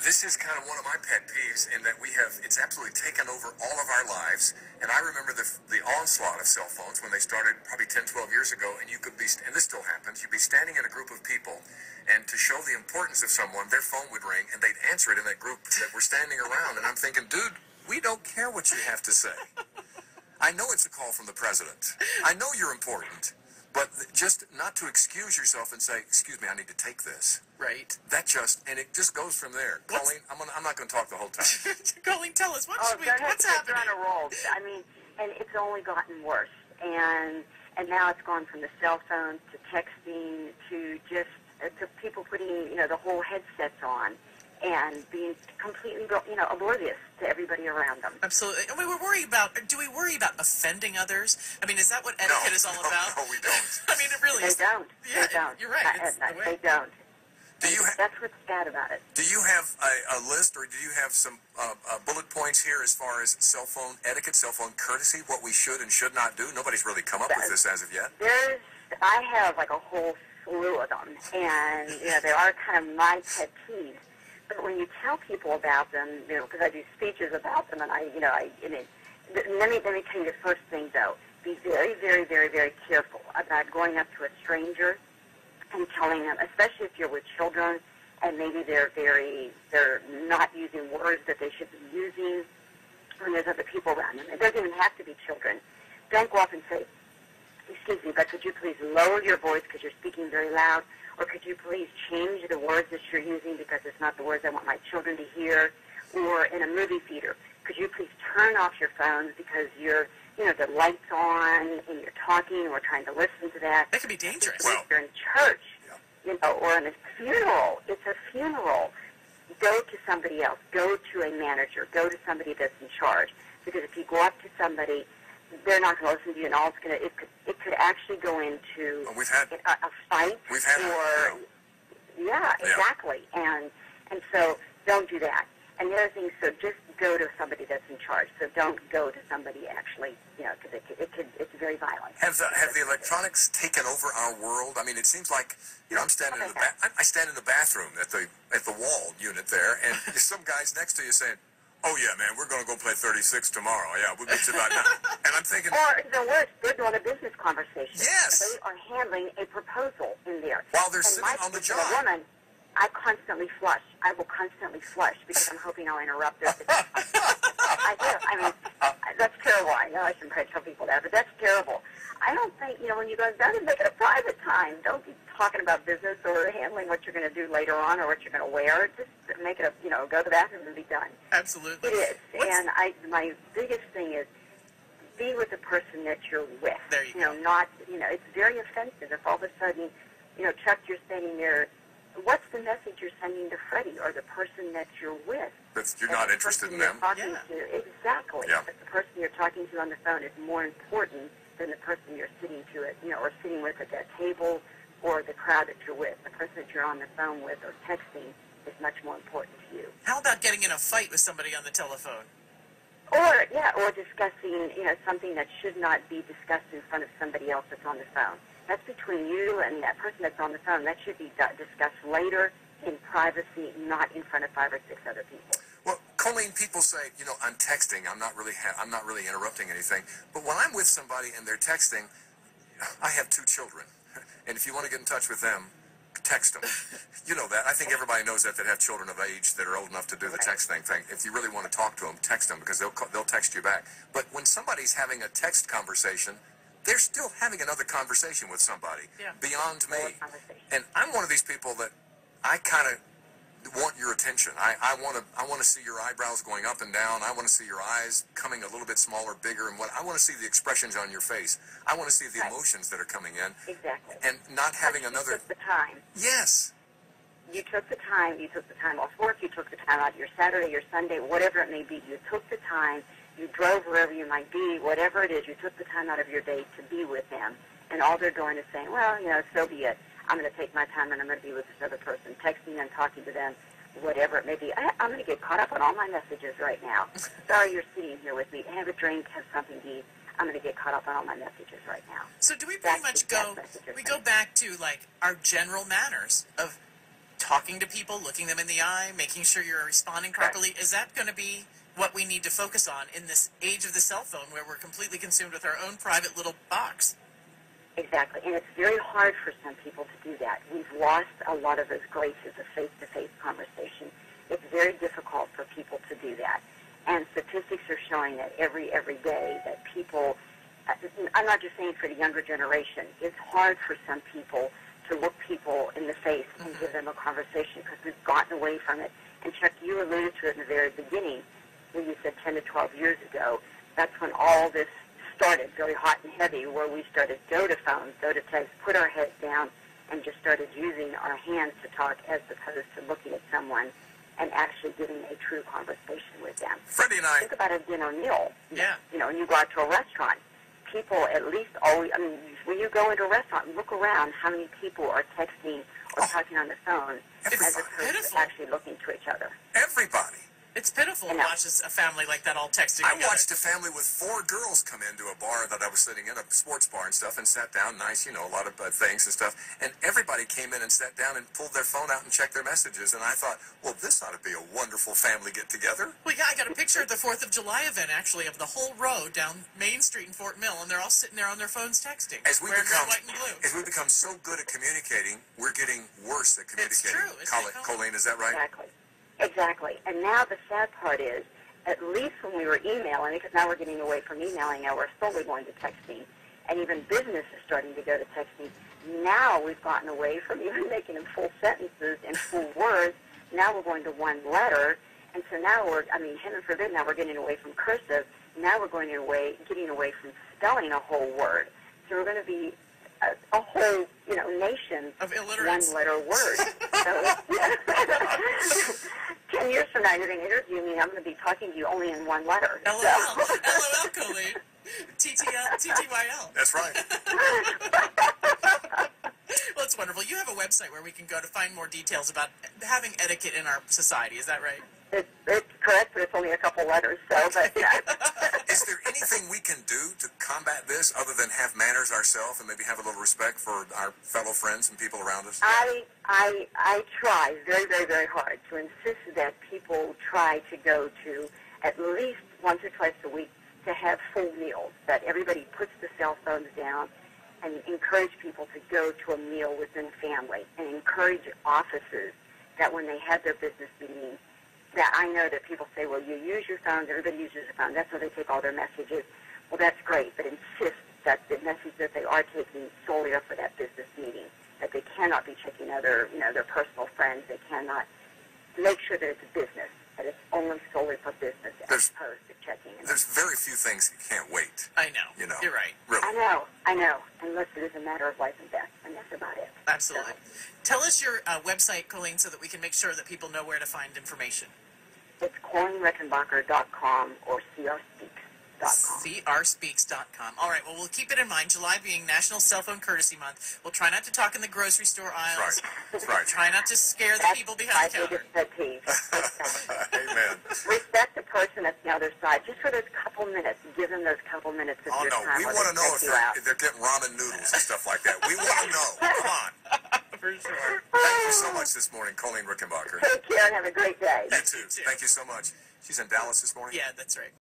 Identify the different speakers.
Speaker 1: This is kind of one of my pet peeves in that we have, it's absolutely taken over all of our lives. And I remember the, the onslaught of cell phones when they started probably 10, 12 years ago. And you could be, and this still happens, you'd be standing in a group of people and to show the importance of someone, their phone would ring and they'd answer it in that group that were standing around. And I'm thinking, dude, we don't care what you have to say. I know it's a call from the president. I know you're important. But just not to excuse yourself and say, "Excuse me, I need to take this."
Speaker 2: Right.
Speaker 1: That just and it just goes from there.
Speaker 2: What's-
Speaker 1: Colleen, I'm gonna, I'm not going to talk the whole time.
Speaker 2: Colleen, tell us what
Speaker 3: Oh,
Speaker 2: should we,
Speaker 3: go ahead.
Speaker 2: what's
Speaker 3: Kids
Speaker 2: happening?
Speaker 3: are on a roll. I mean, and it's only gotten worse. And and now it's gone from the cell phone to texting to just uh, to people putting you know the whole headsets on and being completely you know oblivious to everybody around them.
Speaker 2: Absolutely. And we were worried about. Do we worry about offending others? I mean, is that what etiquette
Speaker 1: no,
Speaker 2: is all
Speaker 1: no,
Speaker 2: about?
Speaker 1: No, we don't.
Speaker 2: I mean, it really
Speaker 3: They
Speaker 2: is.
Speaker 3: don't.
Speaker 2: Yeah,
Speaker 3: they don't.
Speaker 2: you're right. It's
Speaker 3: uh,
Speaker 2: the
Speaker 3: they don't.
Speaker 1: Do you ha-
Speaker 3: That's what's bad about it.
Speaker 1: do you have a, a list or do you have some uh, uh, bullet points here as far as cell phone etiquette, cell phone courtesy, what we should and should not do? Nobody's really come up with this as of yet.
Speaker 3: There's, I have like a whole slew of them, and you know they are kind of my pet peeves. But when you tell people about them, you know, because I do speeches about them, and I, you know, I, I mean, th- let me let me tell you the first thing though. Be very, very, very, very careful about going up to a stranger and telling them, especially if you're with children, and maybe they're very, they're not using words that they should be using when there's other people around them. It doesn't even have to be children. Don't go up and say, excuse me, but could you please lower your voice because you're speaking very loud? Or could you please change the words that you're using because it's not the words I want my children to hear? Or in a movie theater, could you please turn off your phones because you're, you know, the lights on and you're talking or trying to listen to that?
Speaker 2: That can be dangerous.
Speaker 1: Well-
Speaker 3: if you're in church, you know, or in a funeral, it's a funeral. Go to somebody else. Go to a manager. Go to somebody that's in charge. Because if you go up to somebody, they're not going to listen to you, and all it's going to it could it could actually go into
Speaker 1: Well, we've had
Speaker 3: a, a fight
Speaker 1: we've had
Speaker 3: or yeah,
Speaker 1: Yeah.
Speaker 3: exactly. And and so don't do that. And the other thing, so just go to somebody that's in charge. So don't go to somebody actually, you know, because it could, it could it's very violent.
Speaker 1: Have the, uh, have the electronics taken over our world? I mean, it seems like you know I'm standing in the ba- I, I stand in the bathroom at the at the wall unit there, and there's some guys next to you saying, "Oh yeah, man, we're going to go play 36 tomorrow. Yeah, we'll meet you about now." And I'm thinking,
Speaker 3: Or the worst, they're doing a business conversation.
Speaker 1: Yes.
Speaker 3: They are handling a proposal in there.
Speaker 1: While they're
Speaker 3: and
Speaker 1: sitting
Speaker 3: my
Speaker 1: on the job.
Speaker 3: woman, I constantly flush. I will constantly flush because I'm hoping I'll interrupt her. I do. I mean, that's terrible. I know I shouldn't probably tell people that, but that's terrible. I don't think, you know, when you go down and make it a private time, don't be talking about business or handling what you're going to do later on or what you're going to wear. Just make it a, you know, go to the bathroom and be done.
Speaker 2: Absolutely.
Speaker 3: It is.
Speaker 2: What's-
Speaker 3: And I, my biggest thing is be with the person that you're with.
Speaker 2: There you you go.
Speaker 3: know, not, you know, it's very offensive if all of a sudden, you know, Chuck, you're standing there. What's the message you're sending to Freddie or the person that you're with?
Speaker 1: that's, you're not
Speaker 3: the
Speaker 1: interested
Speaker 3: person
Speaker 1: in
Speaker 3: you're
Speaker 1: them.
Speaker 3: Talking
Speaker 2: Yeah.
Speaker 3: to, exactly.
Speaker 1: Yeah.
Speaker 3: But the person you're talking to on the phone is more important than the person you're sitting to it, you know, or sitting with at that table or the crowd that you're with. The person that you're on the phone with or texting is much more important to you.
Speaker 2: How about getting in a fight with somebody on the telephone?
Speaker 3: Or yeah, or discussing you know something that should not be discussed in front of somebody else that's on the phone. That's between you and that person that's on the phone. That should be discussed later in privacy, not in front of five or six other people.
Speaker 1: Well, Colleen, people say, you know, I'm texting. I'm not really, ha- I'm not really interrupting anything. But when I'm with somebody and they're texting, I have two children, and if you want to get in touch with them, text them. You know that. I think everybody knows that that have children of age that are old enough to do the texting thing. If you really want to talk to them, text them because they'll they'll text you back. But when somebody's having a text conversation, they're still having another conversation with somebody
Speaker 2: Yeah.
Speaker 1: beyond me. And I'm one of these people that I kind of want your attention. I, I want to I want to see your eyebrows going up and down. I want to see your eyes coming a little bit smaller, bigger, and what I want to see the expressions on your face. I want to see the
Speaker 3: Right.
Speaker 1: emotions that are coming in,
Speaker 3: Exactly.
Speaker 1: and not having
Speaker 3: But
Speaker 1: another.
Speaker 3: You took the time.
Speaker 1: Yes,
Speaker 3: You took the time. You took the time off work. You took the time out your Saturday, your Sunday, whatever it may be. You took the time. You drove wherever you might be, whatever it is. You took the time out of your day to be with them. And all they're doing is saying, well, you know, so be it. I'm going to take my time and I'm going to be with this other person, texting them, talking to them, whatever it may be. I, I'm going to get caught up on all my messages right now. Sorry you're sitting here with me. Have a drink, have something to eat. I'm going to get caught up on all my messages right now.
Speaker 2: So do we pretty
Speaker 3: That's
Speaker 2: much go? We go back to like our general manners of talking to people, looking them in the eye, making sure you're responding properly. Is that going to be what we need to focus on in this age of the cell phone where we're completely consumed with our own private little box?
Speaker 3: Exactly, and it's very hard for some people to do that. We've lost a lot of those graces of face-to-face conversation. It's very difficult for people to do that, and statistics are showing that every every day that people. uh, I'm not just saying for the younger generation. It's hard for some people to look people in the face and give them a conversation because we've gotten away from it. And Chuck, you alluded to it in the very beginning when you said 10 to 12 years ago. That's when all this started very hot and heavy where we started go to phones, go to text, put our heads down, and just started using our hands to talk as opposed to looking at someone and actually getting a true conversation with them.
Speaker 1: Freddie and I,
Speaker 3: Think about a dinner meal.
Speaker 2: Yeah.
Speaker 3: You know, and you go out to a restaurant. People at least always, I mean, when you go into a restaurant, look around how many people are texting or
Speaker 1: Oh.
Speaker 3: talking on the phone as opposed to actually looking to each other.
Speaker 1: everybody.
Speaker 2: It's pitiful to watch a family like that all texting
Speaker 1: I
Speaker 2: together.
Speaker 1: watched a family with four girls come into a bar that I was sitting in, a sports bar and stuff, and sat down. Nice, you know, a lot of uh, things and stuff. And everybody came in and sat down and pulled their phone out and checked their messages. And I thought, well, this ought to be a wonderful family get together.
Speaker 2: Well, yeah, I got a picture at the Fourth of July event actually of the whole row down Main Street in Fort Mill, and they're all sitting there on their phones texting,
Speaker 1: As we become,
Speaker 2: red, white, and blue.
Speaker 1: as we become so good at communicating, we're getting worse at communicating.
Speaker 2: It's
Speaker 1: communicating.
Speaker 2: true, isn't
Speaker 1: Col-
Speaker 2: it, Colleen?
Speaker 1: Colleen, is that right?
Speaker 3: Exactly. Exactly. And now the sad part is, at least when we were emailing, because now we're getting away from emailing, now we're slowly going to texting, and even business is starting to go to texting. Now we've gotten away from even making them full sentences and full words. Now we're going to one letter, and so now we're, I mean, heaven forbid, now we're getting away from cursive. Now we're going away, getting away from spelling a whole word. So we're going to be a, a whole, you know, nation
Speaker 2: Of illiterates.
Speaker 3: one-letter word. so, ten years from now, you're going to interview me, I'm going to be talking to you only in one letter.
Speaker 2: LOL,
Speaker 3: So,
Speaker 2: LOL, Colleen, TTL, TTYL.
Speaker 1: That's right.
Speaker 2: Well, it's wonderful. You have a website where we can go to find more details about having etiquette in our society. Is that right?
Speaker 3: it's, it's correct, but it's only a couple letters. So, but yeah.
Speaker 1: Anything we can do to combat this other than have manners ourselves and maybe have a little respect for our fellow friends and people around us?
Speaker 3: I, I, I try very, very, very hard to insist that people try to go to at least once or twice a week to have full meals, that everybody puts the cell phones down and encourage people to go to a meal within family and encourage offices that when they have their business meetings, that I know that people say, well, you use your phones, everybody uses their phone, that's where they take all their messages. Well, that's great, but insist that the message that they are taking solely are for that business meeting, that they cannot be checking other, you know, their personal friends. They cannot make sure that it's business, that it's only solely for business as
Speaker 1: There's-
Speaker 3: opposed to checking. in.
Speaker 1: There's very few things you can't wait.
Speaker 2: I know.
Speaker 1: You know,
Speaker 2: You're right.
Speaker 1: Really.
Speaker 3: I know, I know, unless it is a matter of life and death, and that's about it.
Speaker 2: Absolutely. Tell us your uh, website, Colleen, so that we can make sure that people know where to find information.
Speaker 3: It's ColleenRickenbacher.com or CRSpeaks.com.
Speaker 2: CRSpeaks.com. All right, well, we'll keep it in mind. July being National Cell Phone Courtesy Month. We'll try not to talk in the grocery store aisles.
Speaker 1: Right. That's right.
Speaker 2: Try not to scare the
Speaker 3: That's
Speaker 2: people
Speaker 3: my
Speaker 2: behind the counter.
Speaker 3: biggest pet peeve.
Speaker 1: Amen.
Speaker 3: Respect the person that's the other side, just for those couple minutes. Give them those couple minutes of
Speaker 1: Oh
Speaker 3: your
Speaker 1: no,
Speaker 3: time.
Speaker 1: we want to know if they're, if they're getting ramen noodles and stuff like that. We want to know. Come on.
Speaker 2: For sure.
Speaker 1: Thank you so much this morning, Colleen Rickenbacher.
Speaker 3: Take care and have a great day.
Speaker 1: You too. Thank you so much. She's in Dallas this morning.
Speaker 2: Yeah, that's right.